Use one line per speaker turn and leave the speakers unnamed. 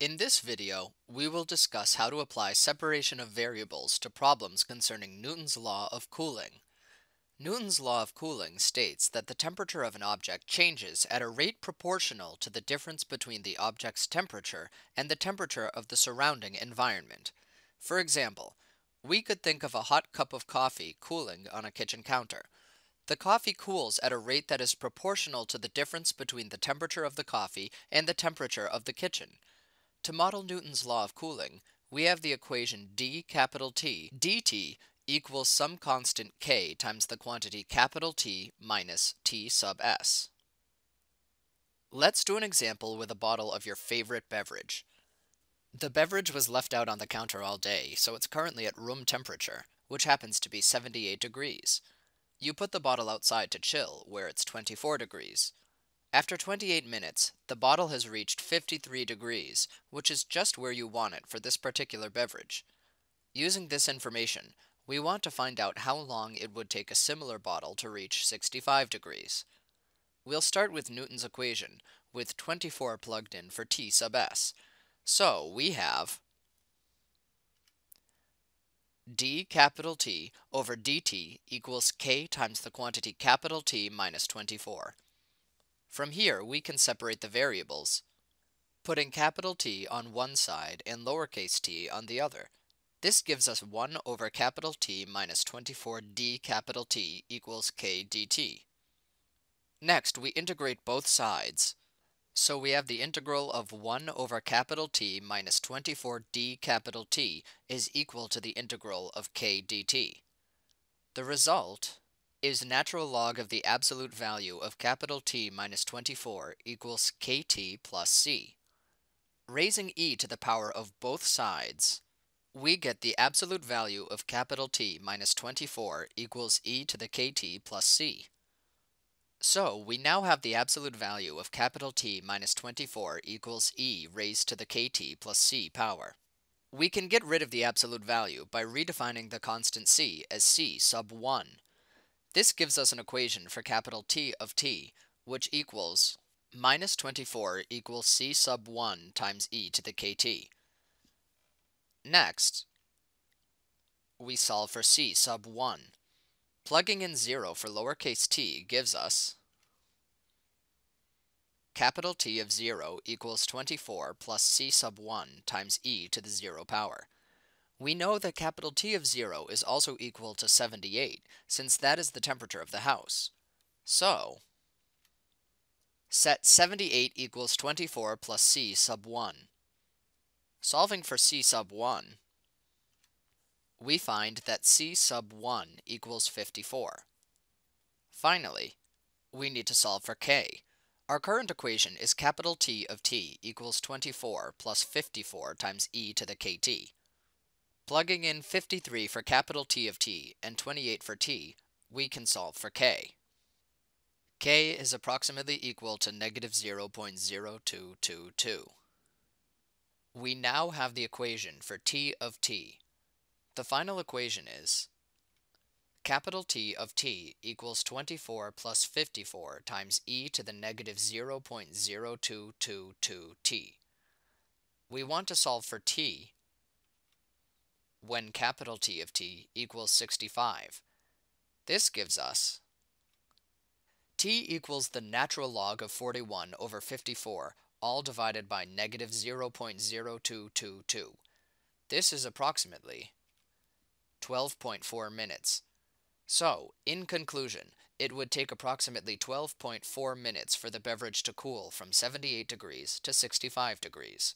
In this video, we will discuss how to apply separation of variables to problems concerning Newton's law of cooling. Newton's law of cooling states that the temperature of an object changes at a rate proportional to the difference between the object's temperature and the temperature of the surrounding environment. For example, we could think of a hot cup of coffee cooling on a kitchen counter. The coffee cools at a rate that is proportional to the difference between the temperature of the coffee and the temperature of the kitchen. To model Newton's law of cooling, we have the equation d capital T dt equals some constant k times the quantity capital T minus T sub s. Let's do an example with a bottle of your favorite beverage. The beverage was left out on the counter all day, so it's currently at room temperature, which happens to be 78 degrees. You put the bottle outside to chill, where it's 24 degrees. After 28 minutes, the bottle has reached 53 degrees, which is just where you want it for this particular beverage. Using this information, we want to find out how long it would take a similar bottle to reach 65 degrees. We'll start with Newton's equation, with 24 plugged in for T sub s. So we have d capital T over dt equals k times the quantity capital T minus 24. From here, we can separate the variables, putting capital T on one side and lowercase t on the other. This gives us 1 over capital T minus 24 d capital T equals k dt. Next, we integrate both sides. So we have the integral of 1 over capital T minus 24d capital T is equal to the integral of k dt. The result is natural log of the absolute value of capital T minus 24 equals kt plus c. Raising e to the power of both sides, we get the absolute value of capital T minus 24 equals e to the kt plus c. So we now have the absolute value of capital T minus 24 equals e raised to the kt plus c power. We can get rid of the absolute value by redefining the constant c as c sub 1. This gives us an equation for capital T of t, which equals minus 24 equals c sub 1 times e to the kt. Next, we solve for c sub 1. Plugging in 0 for lowercase t gives us capital T of 0 equals 24 plus c sub 1 times e to the 0 power. We know that capital T of 0 is also equal to 78, since that is the temperature of the house. So, set 78 equals 24 plus c sub 1. Solving for c sub 1, we find that c sub 1 equals 54. Finally, we need to solve for k. Our current equation is capital T of t equals 24 plus 54 times e to the kt. Plugging in 53 for capital T of t and 28 for t, we can solve for k. k is approximately equal to negative 0.0222. We now have the equation for t of t, the final equation is capital T of t equals 24 plus 54 times e to the negative 0.0222t. We want to solve for t when capital T of t equals 65. This gives us t equals the natural log of 41 over 54, all divided by negative 0.0222. This is approximately 12.4 minutes. So, in conclusion, it would take approximately 12.4 minutes for the beverage to cool from 78 degrees to 65 degrees.